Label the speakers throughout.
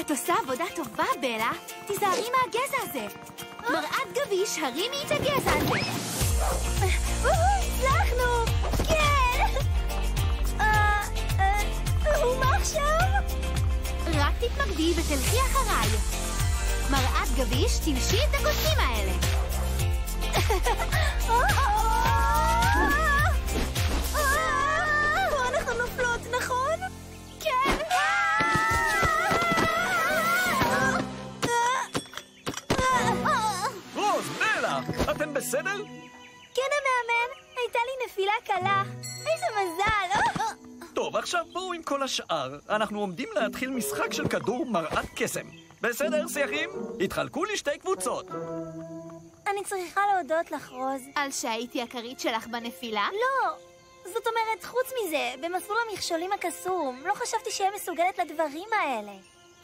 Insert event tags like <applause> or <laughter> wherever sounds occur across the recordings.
Speaker 1: את עושה עבודה טובה, בלה. תיזהרי מהגזע הזה. מראת גביש, הרימי את הגזע הזה.
Speaker 2: הצלחנו! כן! אה, אה, ומה עכשיו?
Speaker 1: רק תתמקדי ותלכי אחריי. מראת גביש, תלשי את הקוסמים האלה. <laughs>
Speaker 2: קלה. איזה מזל!
Speaker 3: טוב, עכשיו בואו עם כל השאר. אנחנו עומדים להתחיל משחק של כדור מראת קסם. בסדר, שיחים? התחלקו לשתי קבוצות.
Speaker 2: אני צריכה להודות לך, רוז.
Speaker 1: על שהייתי הכרית שלך בנפילה?
Speaker 2: לא! זאת אומרת, חוץ מזה, במסלול המכשולים הקסום, לא חשבתי שאהיה מסוגלת לדברים האלה.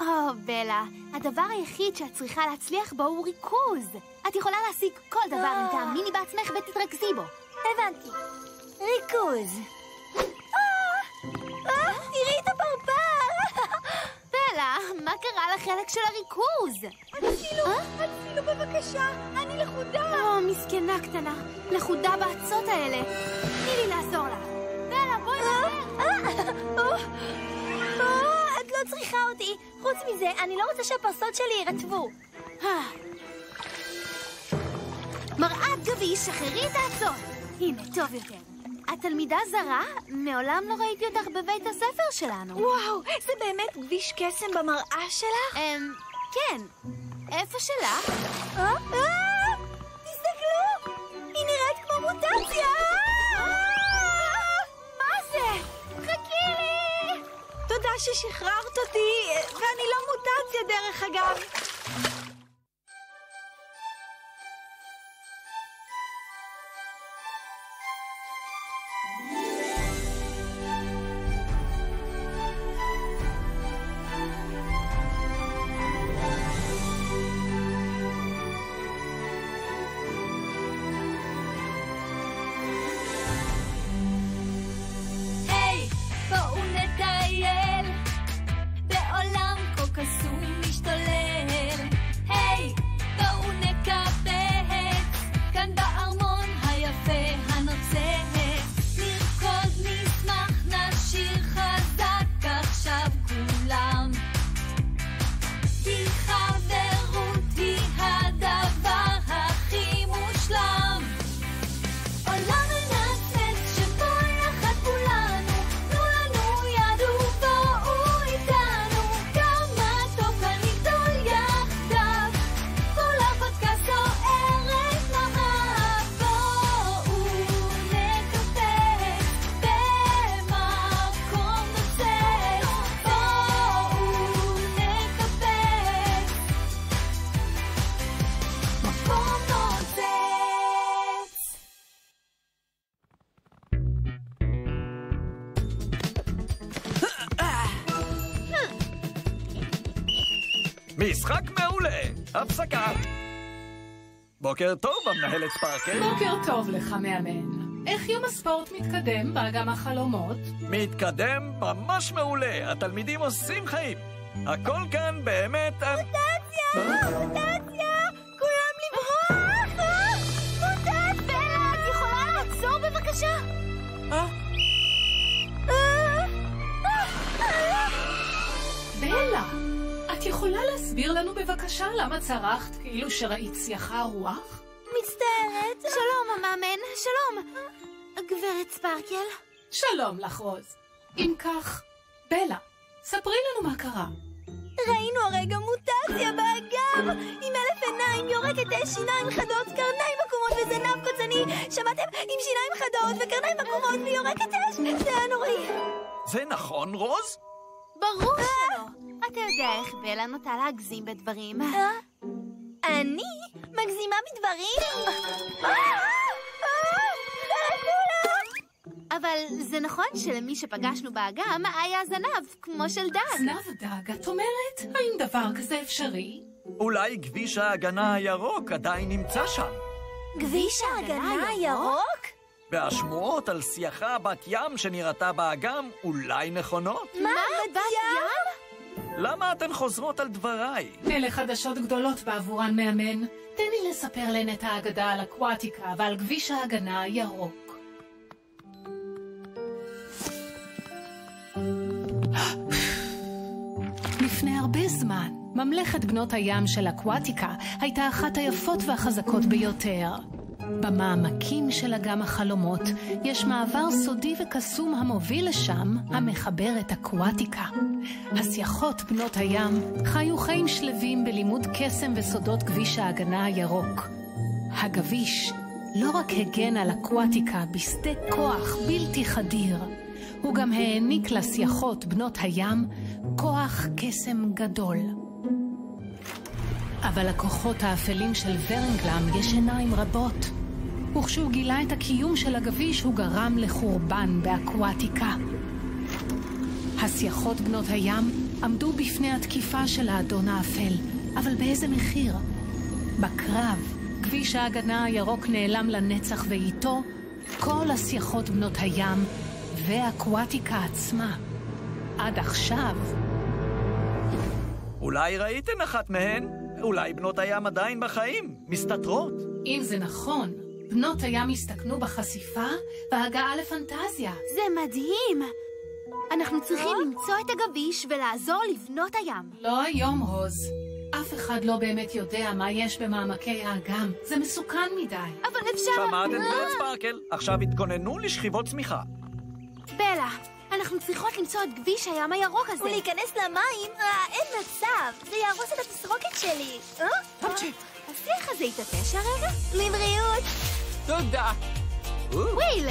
Speaker 1: או, בלה, הדבר היחיד שאת צריכה להצליח בו הוא ריכוז. את יכולה להשיג כל דבר אם תאמיני בעצמך ותתרכזי בו.
Speaker 2: הבנתי. ריכוז. אה! אה, תראי את הפרפר!
Speaker 1: בלה, מה קרה לחלק של הריכוז?
Speaker 2: הצילו, הצילו בבקשה, אני לכודה.
Speaker 1: או, מסכנה קטנה, לכודה באצות האלה. תני לי לעזור לך. בלה, בואי נדבר.
Speaker 2: אה, את לא צריכה אותי. חוץ מזה, אני לא רוצה שהפרסות שלי יירטבו.
Speaker 1: אה. מראת גביש, שחררי את האצות. הנה, טוב יותר. את תלמידה זרה? מעולם לא ראיתי אותך בבית הספר שלנו.
Speaker 2: וואו, זה באמת כביש קסם במראה שלך?
Speaker 1: אמ, כן. איפה שלך?
Speaker 2: אה? אה! תסתכלו! היא נראית כמו מוטציה!
Speaker 1: מה זה? חכי לי!
Speaker 2: תודה ששחררת אותי, ואני לא מוטציה דרך אגב.
Speaker 3: משחק מעולה! הפסקה! בוקר טוב, המנהלת ספארקל.
Speaker 4: בוקר טוב לך, מאמן. איך יום הספורט מתקדם באגם החלומות?
Speaker 3: מתקדם ממש מעולה, התלמידים עושים חיים. הכל כאן באמת...
Speaker 2: מוטציה! כולם
Speaker 4: להסביר לנו בבקשה למה צרחת כאילו שראית שיחה רוח?
Speaker 2: מצטערת.
Speaker 1: שלום, המאמן, שלום. גברת ספרקל?
Speaker 4: שלום לך, רוז. אם כך, בלה, ספרי לנו מה קרה.
Speaker 2: ראינו הרגע מוטציה באגם! עם אלף עיניים, יורקת אש, שיניים חדות, קרניים עקומות וזנב קוצני! שמעתם? עם שיניים חדות וקרניים עקומות ויורקת אש! זה היה נוראי!
Speaker 3: זה נכון, רוז?
Speaker 1: ברור שלא. אתה יודע איך בלה נוטה להגזים בדברים.
Speaker 2: אני מגזימה בדברים?
Speaker 1: אבל זה נכון שלמי שפגשנו באגם היה זנב, כמו של דג.
Speaker 4: זנב דג, את אומרת? האם דבר כזה אפשרי?
Speaker 3: אולי כביש ההגנה הירוק עדיין נמצא שם.
Speaker 2: כביש ההגנה הירוק?
Speaker 3: והשמועות על שיחה בת ים שנראתה באגם אולי נכונות.
Speaker 2: מה? בת ים?
Speaker 3: למה אתן חוזרות על דבריי?
Speaker 4: אלה חדשות גדולות בעבורן מאמן. תן לי לספר להן את האגדה על אקוואטיקה ועל כביש ההגנה הירוק. לפני הרבה זמן, ממלכת בנות הים של אקוואטיקה הייתה אחת היפות והחזקות ביותר. במעמקים של אגם החלומות יש מעבר סודי וקסום המוביל לשם, המחבר את אקוואטיקה. הסייחות בנות הים חיו חיים שלווים בלימוד קסם וסודות כביש ההגנה הירוק. הגביש לא רק הגן על אקוואטיקה בשדה כוח בלתי חדיר, הוא גם העניק לסייחות בנות הים כוח קסם גדול. אבל לכוחות האפלים של ורנגלם יש עיניים רבות. וכשהוא גילה את הקיום של הגביש, הוא גרם לחורבן באקוואטיקה. הסייחות בנות הים עמדו בפני התקיפה של האדון האפל, אבל באיזה מחיר? בקרב, כביש ההגנה הירוק נעלם לנצח ואיתו כל הסייחות בנות הים ואקוואטיקה עצמה. עד עכשיו,
Speaker 3: אולי ראיתן אחת מהן? אולי בנות הים עדיין בחיים, מסתתרות.
Speaker 4: אם זה נכון, בנות הים הסתכנו בחשיפה והגעה לפנטזיה.
Speaker 1: זה מדהים! אנחנו צריכים למצוא את הגביש ולעזור לבנות הים.
Speaker 4: לא היום, רוז. אף אחד לא באמת יודע מה יש במעמקי האגם. זה מסוכן מדי.
Speaker 1: אבל אפשר...
Speaker 3: שמעת את גברת ספרקל? עכשיו התכוננו לשכיבות צמיחה.
Speaker 1: בלה, אנחנו צריכות למצוא את כביש הים הירוק הזה.
Speaker 5: ולהיכנס למים? אה, אין מצב! זה יהרוס את התסרוקת שלי. אה?
Speaker 1: השיח הזה התעטש הרגע?
Speaker 5: לבריאות!
Speaker 6: תודה.
Speaker 1: וויל!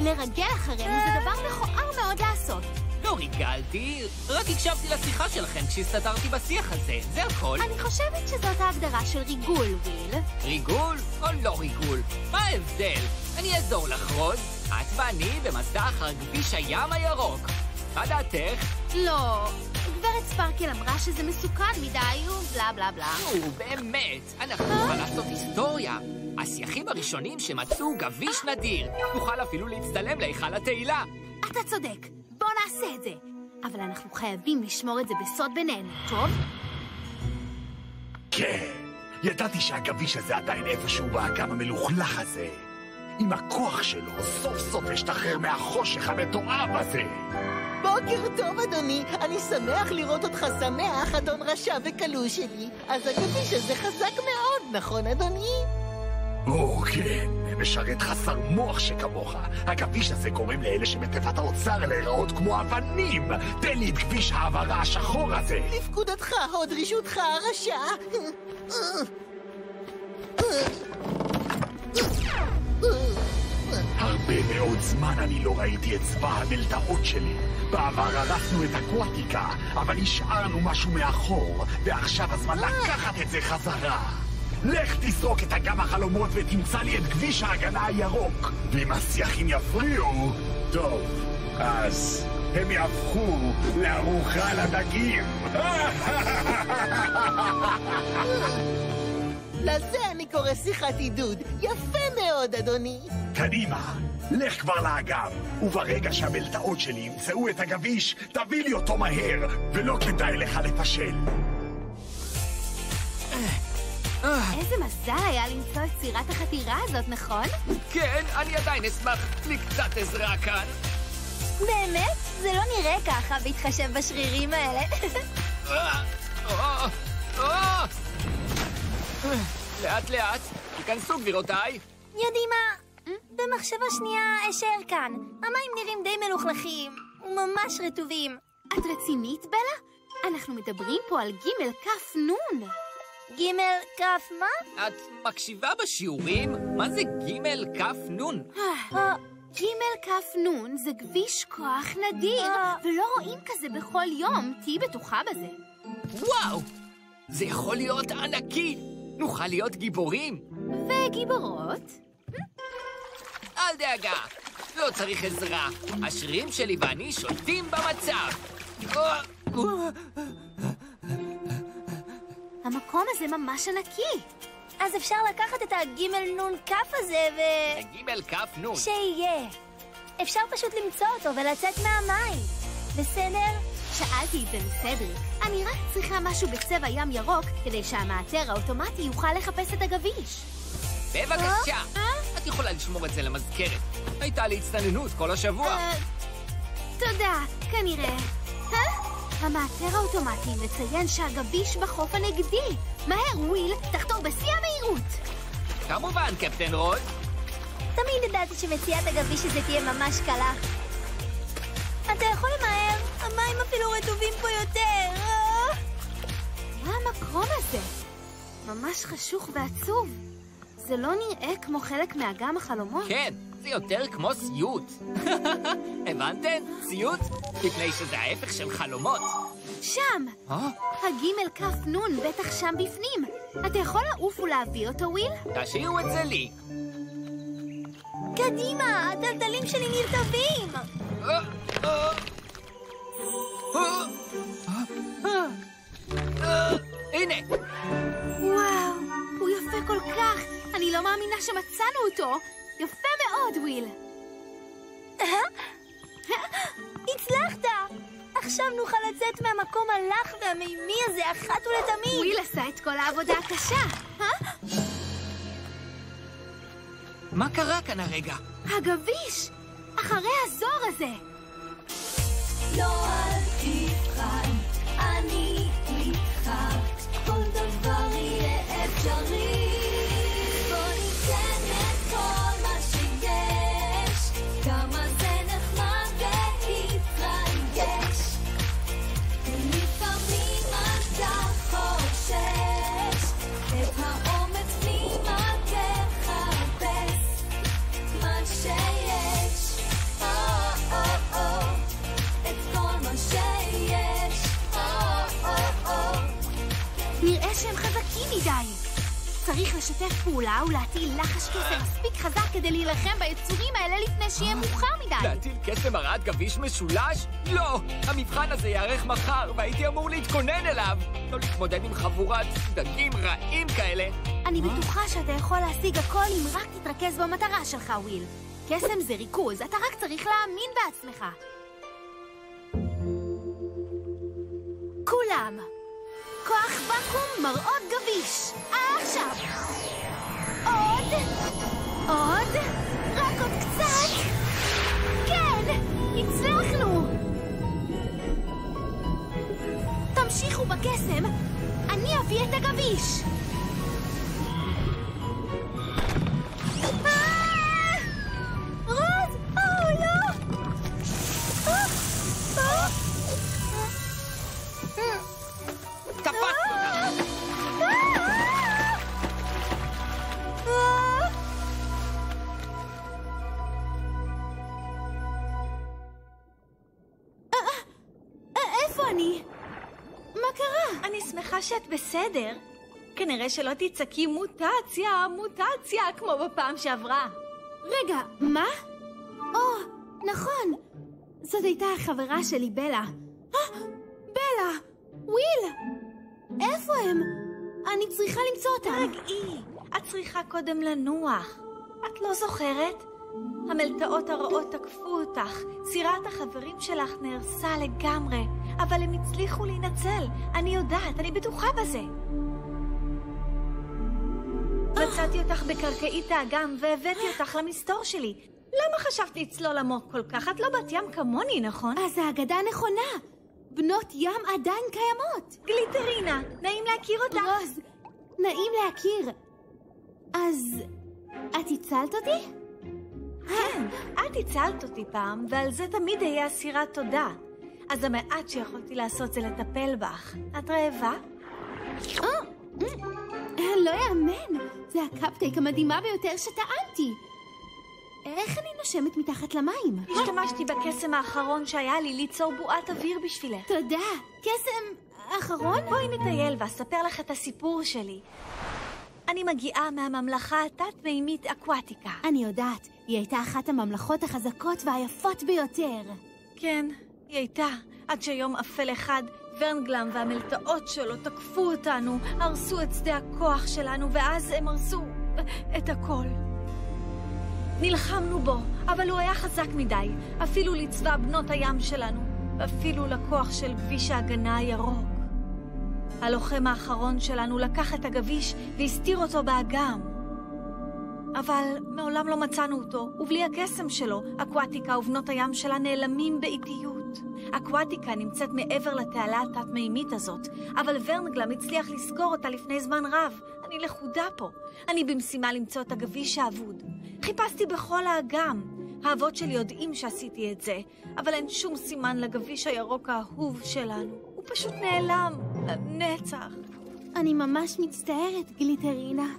Speaker 1: לרגל אחרינו זה דבר מכוער מאוד לעשות.
Speaker 6: לא ריגלתי, רק הקשבתי לשיחה שלכם כשהסתתרתי בשיח הזה, זה הכל.
Speaker 1: אני חושבת שזאת ההגדרה של ריגול, וויל.
Speaker 6: ריגול או לא ריגול? מה ההבדל? אני אעזור לך, רוז. את ואני במסע אחר כביש הים הירוק. מה דעתך?
Speaker 1: לא, גברת ספרקל אמרה שזה מסוכן מדי ובלה בלה בלה.
Speaker 6: נו, באמת, אנחנו נוכל לעשות היסטוריה. הסייחים הראשונים שמצאו גביש נדיר. נוכל אפילו להצטלם להיכל התהילה.
Speaker 1: אתה צודק, בוא נעשה את זה. אבל אנחנו חייבים לשמור את זה בסוד בינינו, טוב?
Speaker 7: כן, ידעתי שהגביש הזה עדיין איפשהו באגם המלוכלך הזה. עם הכוח שלו, סוף סוף אשתחרר מהחושך המתועב הזה.
Speaker 8: בוקר טוב, אדוני. אני שמח לראות אותך שמח, אדון רשע וכלוא שלי. אז הגביש הזה חזק מאוד, נכון, אדוני?
Speaker 7: או, כן, משרת חסר מוח שכמוך. הגביש הזה גורם לאלה שבתיבת האוצר להיראות כמו אבנים. תן לי את כביש העברה השחור הזה.
Speaker 8: לפקודתך, הוד רשותך, הרשע.
Speaker 7: הרבה מאוד זמן אני לא ראיתי את צבא המלתעות שלי. בעבר הרסנו את אקוואטיקה, אבל השארנו משהו מאחור, ועכשיו הזמן לקחת את זה חזרה. לך תסרוק את אגם החלומות ותמצא לי את כביש ההגנה הירוק. ואם הסייחים יפריעו, טוב, אז הם יהפכו לארוחה לדגים. <laughs>
Speaker 8: לזה אני קורא שיחת עידוד. יפה מאוד, אדוני.
Speaker 7: קדימה, לך כבר לאגם, וברגע שהמלתעות שלי ימצאו את הגביש, תביא לי אותו מהר, ולא כדאי לך לפשל.
Speaker 1: איזה מזל היה למצוא את סירת החתירה הזאת, נכון?
Speaker 6: כן, אני עדיין אשמח לקצת עזרה כאן.
Speaker 5: באמת? זה לא נראה ככה בהתחשב בשרירים האלה.
Speaker 6: לאט לאט, תיכנסו גבירותיי.
Speaker 5: יודעים מה? במחשבה שנייה אשאר כאן. המים נראים די מלוכלכים, וממש רטובים.
Speaker 1: את רצינית, בלה? אנחנו מדברים פה על ג' כ' נ'.
Speaker 5: ג' כ' מה?
Speaker 6: את מקשיבה בשיעורים? מה זה ג' כ' נ'?
Speaker 5: אה,
Speaker 1: ג' כ' נ' זה כביש כוח נדיר,
Speaker 5: אה.
Speaker 1: ולא רואים כזה בכל יום, תהיי בטוחה בזה.
Speaker 6: וואו! זה יכול להיות ענקי! נוכל להיות גיבורים!
Speaker 1: וגיבורות?
Speaker 6: אל דאגה, לא צריך עזרה. השרירים שלי ואני שולטים במצב.
Speaker 1: המקום הזה ממש ענקי.
Speaker 5: אז אפשר לקחת את הגימל נון כף הזה ו...
Speaker 6: ג' כ' נ'.
Speaker 5: שיהיה. אפשר פשוט למצוא אותו ולצאת מהמים. בסדר?
Speaker 1: שאלתי את זה מסדריק. אני רק צריכה משהו בצבע ים ירוק כדי שהמאתר האוטומטי יוכל לחפש את הגביש.
Speaker 6: בבקשה.
Speaker 1: אה?
Speaker 6: את יכולה לשמור את זה למזכרת. הייתה לי הצטננות כל השבוע.
Speaker 1: אה, תודה, כנראה. אה? המאתר האוטומטי מציין שהגביש בחוף הנגדי. מהר, וויל, תחתור בשיא המהירות.
Speaker 6: כמובן, קפטן רוד.
Speaker 5: תמיד ידעתי שמציאת הגביש הזה תהיה ממש קלה. אתה יכול למהר? המים אפילו רטובים פה יותר. אה?
Speaker 1: מה המקום הזה? ממש חשוך ועצוב. זה לא נראה כמו חלק מאגם החלומות.
Speaker 6: כן, זה יותר כמו סיוט. <laughs> הבנתן? סיוט? מפני שזה ההפך של חלומות.
Speaker 1: שם!
Speaker 6: אה?
Speaker 1: הגימל כף נון בטח שם בפנים. אתה יכול לעוף ולהביא אותו, וויל?
Speaker 6: תשאירו את זה לי.
Speaker 5: קדימה, הדלדלים שלי נרטבים!
Speaker 6: הנה,
Speaker 1: וואו, הוא יפה כל כך. אני לא מאמינה שמצאנו אותו. יפה מאוד, וויל.
Speaker 5: הצלחת! עכשיו נוכל לצאת מהמקום הלח והמימי הזה אחת ולתמיד!
Speaker 1: וויל עשה את כל העבודה הקשה. אה?
Speaker 6: מה קרה כאן הרגע?
Speaker 1: הגביש! אחרי הזוהר הזה!
Speaker 2: לא אל יהיה
Speaker 1: לחש קסם מספיק חזק כדי להילחם ביצורים האלה לפני שיהיה מאוחר מדי.
Speaker 6: להטיל קסם הרעת גביש משולש? לא! המבחן הזה ייערך מחר, והייתי אמור להתכונן אליו! לא להתמודד עם חבורת דגים רעים כאלה.
Speaker 1: אני בטוחה שאתה יכול להשיג הכל אם רק תתרכז במטרה שלך, וויל. קסם זה ריכוז, אתה רק צריך להאמין בעצמך. כולם, כוח ואקום מראות גביש. עכשיו. עוד, רק עוד קצת. כן, הצלחנו. תמשיכו בקסם, אני אביא את הגביש.
Speaker 5: בסדר. כנראה שלא תצעקי מוטציה, מוטציה, כמו בפעם שעברה.
Speaker 1: רגע, מה? או, נכון. זאת הייתה החברה שלי, בלה. אה, בלה! וויל! איפה הם? אני צריכה למצוא אותם.
Speaker 5: תרגעי, את צריכה קודם לנוח. את לא זוכרת? המלטעות הרעות תקפו אותך, סירת החברים שלך נהרסה לגמרי, אבל הם הצליחו להינצל. אני יודעת, אני בטוחה בזה. מצאתי אותך בקרקעית האגם והבאתי אותך למסתור שלי. למה חשבת לצלול עמוק כל כך? את לא בת ים כמוני, נכון?
Speaker 1: אז האגדה נכונה. בנות ים עדיין קיימות.
Speaker 5: גליטרינה, נעים להכיר אותך.
Speaker 1: רוז, נעים להכיר. אז את הצלת אותי?
Speaker 5: כן, את הצלת אותי פעם, ועל זה תמיד אהיה אסירת תודה. אז המעט שיכולתי לעשות זה לטפל בך. את רעבה?
Speaker 1: אה, לא יאמן, זה הקפטייק המדהימה ביותר שטעמתי. איך אני נושמת מתחת למים?
Speaker 5: השתמשתי בקסם האחרון שהיה לי ליצור בועת אוויר בשבילך.
Speaker 1: תודה. קסם אחרון?
Speaker 5: בואי נטייל ואספר לך את הסיפור שלי. אני מגיעה מהממלכה התת-מימית אקוואטיקה.
Speaker 1: אני יודעת, היא הייתה אחת הממלכות החזקות והיפות ביותר.
Speaker 5: כן, היא הייתה, עד שיום אפל אחד, ורנגלם והמלטעות שלו תקפו אותנו, הרסו את שדה הכוח שלנו, ואז הם הרסו את הכל. נלחמנו בו, אבל הוא היה חזק מדי, אפילו לצבא בנות הים שלנו. ואפילו לכוח של כביש ההגנה הירוק. הלוחם האחרון שלנו לקח את הגביש והסתיר אותו באגם. אבל מעולם לא מצאנו אותו, ובלי הקסם שלו, אקוואטיקה ובנות הים שלה נעלמים באיטיות. אקוואטיקה נמצאת מעבר לתעלה התת-מימית הזאת, אבל ורנגלם הצליח לסגור אותה לפני זמן רב. אני לכודה פה. אני במשימה למצוא את הגביש האבוד. חיפשתי בכל האגם. האבות שלי יודעים שעשיתי את זה, אבל אין שום סימן לגביש הירוק האהוב שלנו. הוא פשוט נעלם, לנצח.
Speaker 1: אני ממש מצטערת, גליטרינה.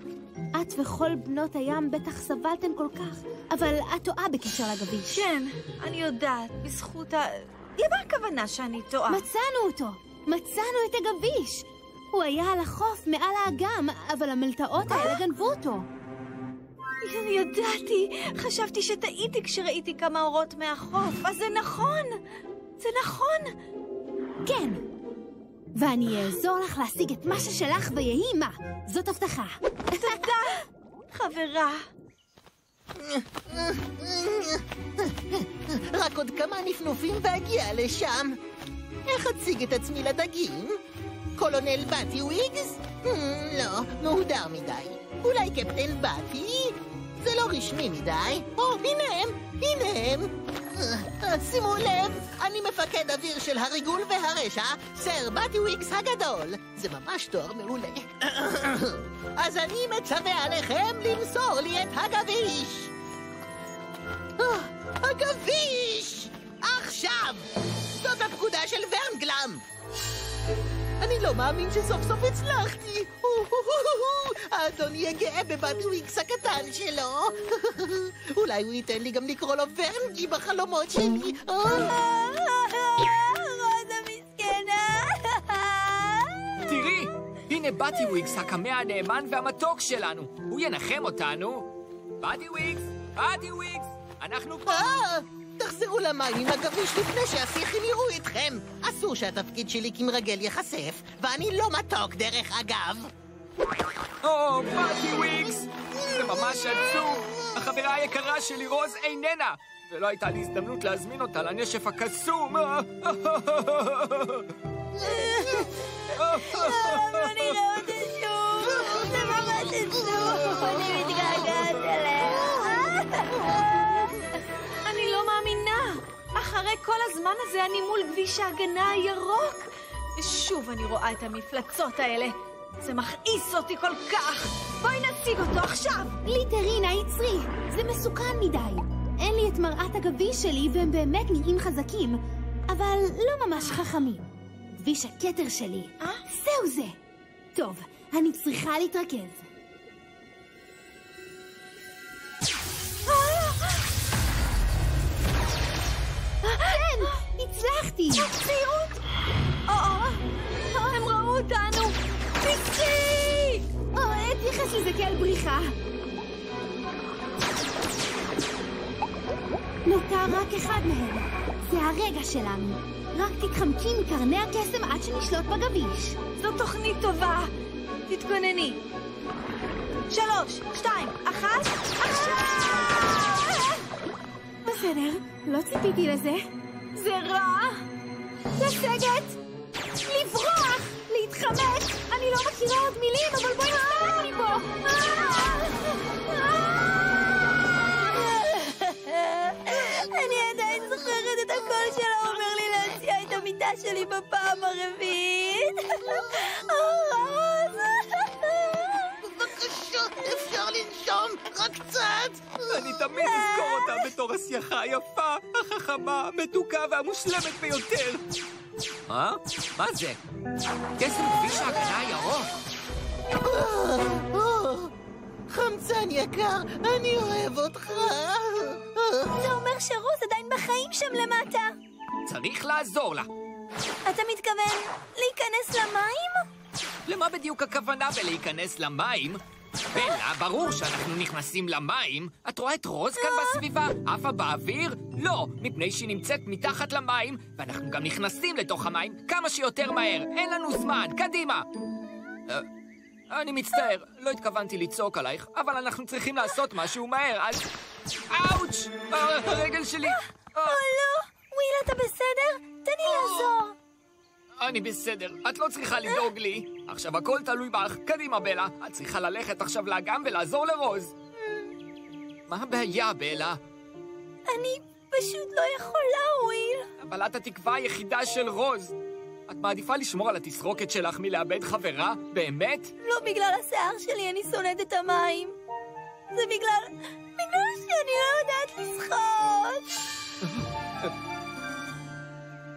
Speaker 1: את וכל בנות הים בטח סבלתן כל כך, אבל את טועה בקשר לגביש.
Speaker 5: כן, אני יודעת, בזכות ה... למה הכוונה שאני טועה?
Speaker 1: מצאנו אותו! מצאנו את הגביש! הוא היה על החוף מעל האגם, אבל המלטעות האלה גנבו אותו.
Speaker 5: אני ידעתי, חשבתי שטעיתי כשראיתי כמה אורות מהחוף, אז זה נכון! זה נכון!
Speaker 1: כן. ואני אעזור לך להשיג את מה ששלך ויהי מה. זאת הבטחה.
Speaker 5: חברה.
Speaker 8: רק עוד כמה נפנופים ואגיע לשם. איך אציג את עצמי לדגים? קולונל באטי וויגס? Hmm, לא, מהודר מדי. אולי קפטן באטי? זה לא רשמי מדי. או, הנה הם, הנה הם. שימו לב, אני מפקד אוויר של הריגול והרשע, סר באטי וויגס הגדול. זה ממש תואר מעולה. אז אני מצווה עליכם למסור לי את הגביש. אה, הגביש! עכשיו! זאת הפקודה של ורנגלם! אני לא מאמין שסוף סוף הצלחתי! <laughs> האדון יהיה גאה בבטוויקס הקטן שלו! <laughs> אולי הוא ייתן לי גם לקרוא לו ורנג'י בחלומות שלי! <laughs> אה?
Speaker 5: רוזה מסכנה!
Speaker 6: תראי, הנה באטי וויקס, הקמע הנאמן והמתוק שלנו. הוא ינחם אותנו. באטי וויקס, באטי וויקס, אנחנו פה.
Speaker 8: אה, תחזרו למים עם הגביש לפני שהשיחים יראו אתכם! אסור שהתפקיד שלי כמרגל ייחשף, ואני לא מתוק דרך אגב!
Speaker 6: או, באטי וויקס! זה ממש עצוב. החברה היקרה שלי, רוז, איננה. ולא הייתה לי הזדמנות להזמין אותה לנשף הקסום. <laughs>
Speaker 5: אני לא. זה מכעיס אותי כל כך! בואי נציג אותו עכשיו!
Speaker 1: גליטרינה, עצרי! זה מסוכן מדי. אין לי את מראת הגביש שלי והם באמת נראים חזקים, אבל לא ממש חכמים. כביש הכתר שלי.
Speaker 5: אה?
Speaker 1: זהו זה. טוב, אני צריכה להתרכז. כן, הצלחתי!
Speaker 5: צביעות! או, הם ראו אותנו! מצחי!
Speaker 1: או, אתייחס לזה כאל בריחה. נותר רק אחד מהם. זה הרגע שלנו. רק תתחמקי מקרני הקסם עד שנשלוט בגביש.
Speaker 5: זו תוכנית טובה! תתכונני. שלוש, שתיים, אחת, עכשיו!
Speaker 1: בסדר, לא ציפיתי לזה.
Speaker 5: זה רע!
Speaker 1: לסגת! לברוח! להתחמק! אני לא מכירה עוד מילים, אבל בואי נסתכל מפה!
Speaker 5: אני עדיין זוכרת את הקול שלו אומר לי להציע את המיטה שלי בפעם הרביעית.
Speaker 8: בבקשה, אפשר לנשום? רק קצת!
Speaker 6: אני תמיד אזכור אותה בתור הסייחה היפה, החכמה, המתוקה והמושלמת ביותר. מה? מה זה? קסם כביש ההגנה הירוק.
Speaker 8: חמצן יקר, אני אוהב אותך!
Speaker 5: זה אומר שרוז עדיין בחיים שם למטה.
Speaker 6: צריך לעזור לה.
Speaker 5: אתה מתכוון להיכנס למים?
Speaker 6: למה בדיוק הכוונה בלהיכנס למים? בלה, ברור שאנחנו נכנסים למים. את רואה את רוז כאן בסביבה? עפה באוויר? לא, מפני שהיא נמצאת מתחת למים, ואנחנו גם נכנסים לתוך המים כמה שיותר מהר. אין לנו זמן, קדימה! אה, אני מצטער, לא התכוונתי לצעוק עלייך, אבל אנחנו צריכים לעשות משהו מהר, אז... אאוץ'! אה, הרגל שלי! אה,
Speaker 5: או לא, וויל, אתה בסדר? תן לי לעזור.
Speaker 6: אני בסדר, את לא צריכה לדאוג לי. עכשיו הכל תלוי בך. קדימה, בלה. את צריכה ללכת עכשיו לאגם ולעזור לרוז. מה הבעיה, בלה?
Speaker 5: אני פשוט לא יכולה, וויל.
Speaker 6: אבל את התקווה היחידה של רוז. את מעדיפה לשמור על התסרוקת שלך מלאבד חברה? באמת?
Speaker 5: לא בגלל השיער שלי אני שונאת את המים. זה בגלל... בגלל שאני לא יודעת לשחות.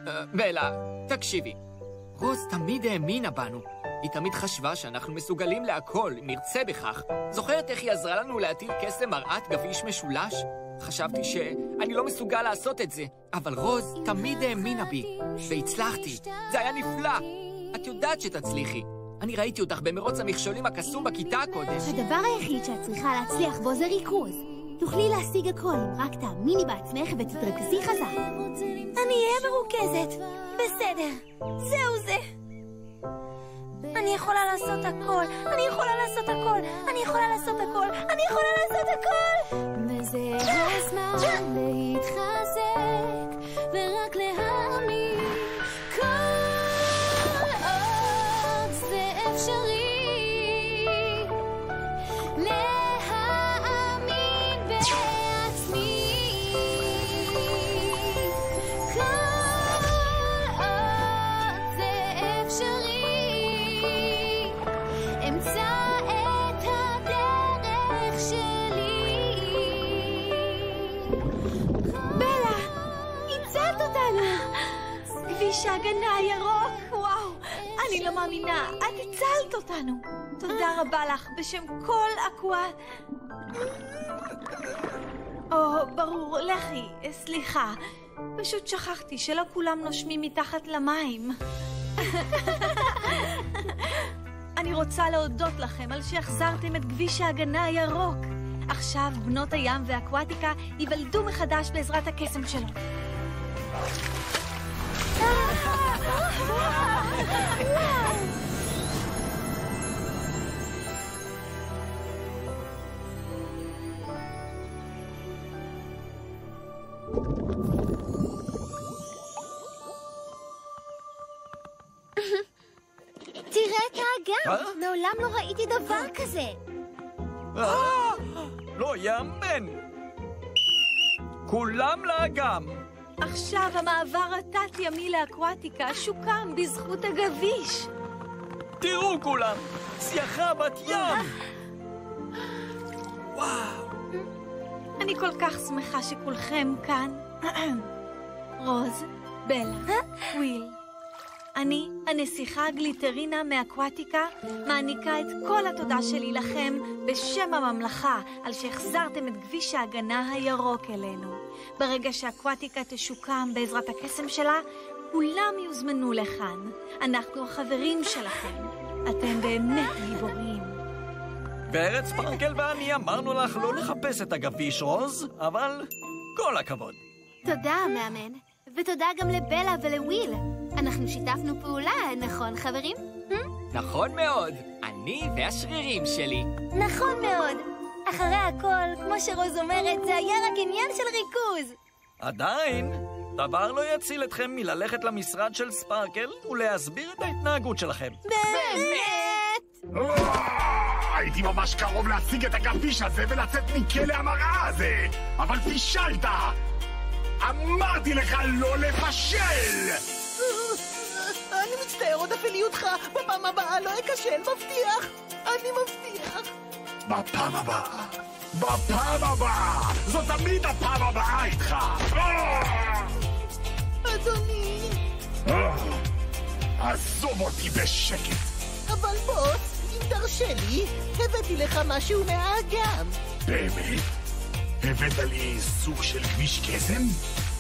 Speaker 6: אה, בלה, תקשיבי. רוז תמיד האמינה בנו. היא תמיד חשבה שאנחנו מסוגלים להכל, אם נרצה בכך. זוכרת איך היא עזרה לנו להטיל קסם מראת גביש משולש? חשבתי שאני לא מסוגל לעשות את זה, אבל רוז תמיד האמינה בי, והצלחתי. זה היה נפלא. את יודעת שתצליחי. אני ראיתי אותך במרוץ המכשולים הקסום בכיתה הקודם.
Speaker 1: הדבר היחיד שאת צריכה להצליח בו זה ריכוז. תוכלי להשיג הכל אם רק תאמיני בעצמך ותתרכזי חזק.
Speaker 5: אני אהיה מרוכזת. בסדר. זהו זה. אני יכולה לעשות הכל. אני יכולה לעשות הכל. אני יכולה לעשות הכל. אני יכולה לעשות הכל.
Speaker 2: וזה הזמן להתחזק
Speaker 5: כביש ההגנה הירוק, וואו, אני לא מאמינה, את הצלת אותנו. תודה רבה לך בשם כל אקווה... או, ברור, לכי, סליחה. פשוט שכחתי שלא כולם נושמים מתחת למים. אני רוצה להודות לכם על שהחזרתם את כביש ההגנה הירוק. עכשיו בנות הים והאקוואטיקה ייוולדו מחדש בעזרת הקסם שלו.
Speaker 1: תראה את האגם!
Speaker 3: אה?
Speaker 1: מעולם לא ראיתי דבר כזה!
Speaker 3: אה, לא יאמן! כולם לאגם!
Speaker 5: עכשיו המעבר התת-ימי לאקוואטיקה שוקם בזכות הגביש.
Speaker 3: תראו כולם! סייחה בת ים! וואו!
Speaker 5: אני כל כך שמחה שכולכם כאן. <clears throat> רוז, בלה, וויל. אני, הנסיכה גליטרינה מאקוואטיקה, מעניקה את כל התודה שלי לכם בשם הממלכה על שהחזרתם את כביש ההגנה הירוק אלינו. ברגע שאקוואטיקה תשוקם בעזרת הקסם שלה, כולם יוזמנו לכאן. אנחנו החברים שלכם. אתם באמת גיבורים.
Speaker 3: בארץ פרקל ואני אמרנו לך לא לחפש את הגביש רוז, אבל כל הכבוד.
Speaker 1: תודה, המאמן. ותודה גם לבלה ולוויל. אנחנו שיתפנו פעולה, נכון, חברים?
Speaker 6: נכון מאוד. אני והשרירים שלי.
Speaker 5: נכון מאוד. אחרי הכל, כמו שרוז אומרת, זה היה רק עניין של ריכוז.
Speaker 3: עדיין, דבר לא יציל אתכם מללכת למשרד של ספרקל ולהסביר את ההתנהגות שלכם.
Speaker 5: באמת?
Speaker 7: אה, הייתי ממש קרוב להשיג את הגביש הזה ולצאת מכלא המראה הזה, אבל פישלת! אמרתי לך לא לפשל!
Speaker 8: אני מצטער עוד אפלי אותך, בפעם הבאה לא אכשל, מבטיח! אני מבטיח!
Speaker 7: בפעם הבאה, בפעם הבאה! זו תמיד הפעם הבאה איתך!
Speaker 8: אדוני!
Speaker 7: אה! עזוב אותי בשקט!
Speaker 8: אבל בוס, אם תרשה לי, הבאתי לך משהו מהאגם.
Speaker 7: באמת? הבאת לי סוג של כביש קסם?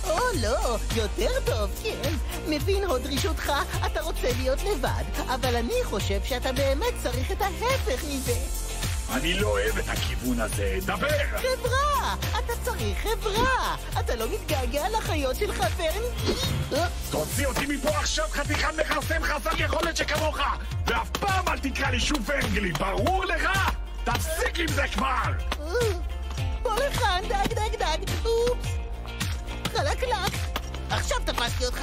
Speaker 8: או לא, יותר טוב, כן. מבין הוד דרישותך, אתה רוצה להיות לבד, אבל אני חושב שאתה באמת צריך את ההפך מזה.
Speaker 7: אני לא אוהב את הכיוון הזה, דבר!
Speaker 8: חברה! אתה צריך חברה! אתה לא מתגעגע לחיות שלך, ברני?
Speaker 7: תוציא אותי מפה עכשיו, חתיכת מכרסם חסר יכולת שכמוך! ואף פעם אל תקרא לי שוב ונגלי, ברור לך? תפסיק עם זה כבר!
Speaker 8: בוא לכאן, דג, דג, דג, אופס! חלקלק! עכשיו תפסתי אותך!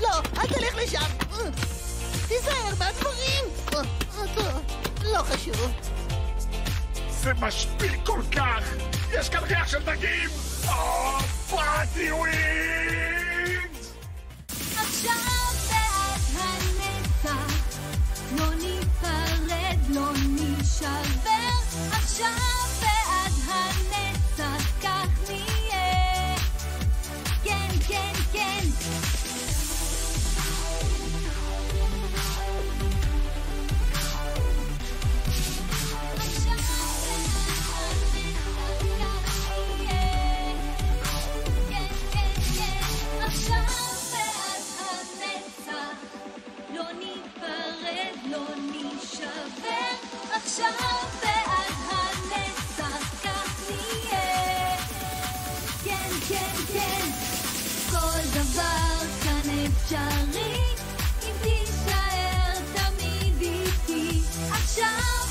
Speaker 8: לא, אל תלך לשם! חשוב.
Speaker 7: זה משפיל כל כך! יש כאן ריח של דגים!
Speaker 2: אה, או, פאט כן, כל דבר כאן אפשרי, אם תישאר תמיד איתי עכשיו.